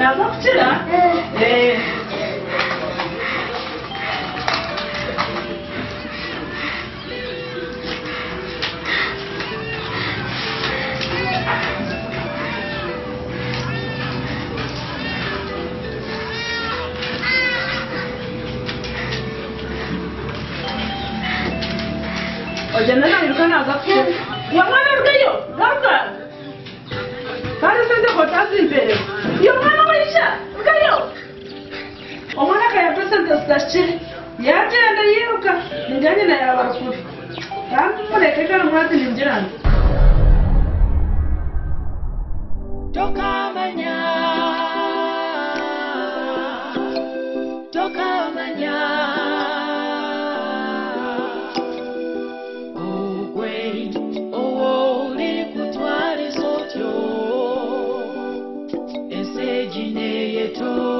embazi naza kukira Eh. ojana nayiruka naza kukira ya mwana rugeyo gaza kandi sente kotazi imbere iyo mwana wisha rugeyo omwana akayapa sente zidashira yagenda yiruka nijyanye na yaba rukuru kandi mureke kandi mwati ninjirana tokamanya tokamanya to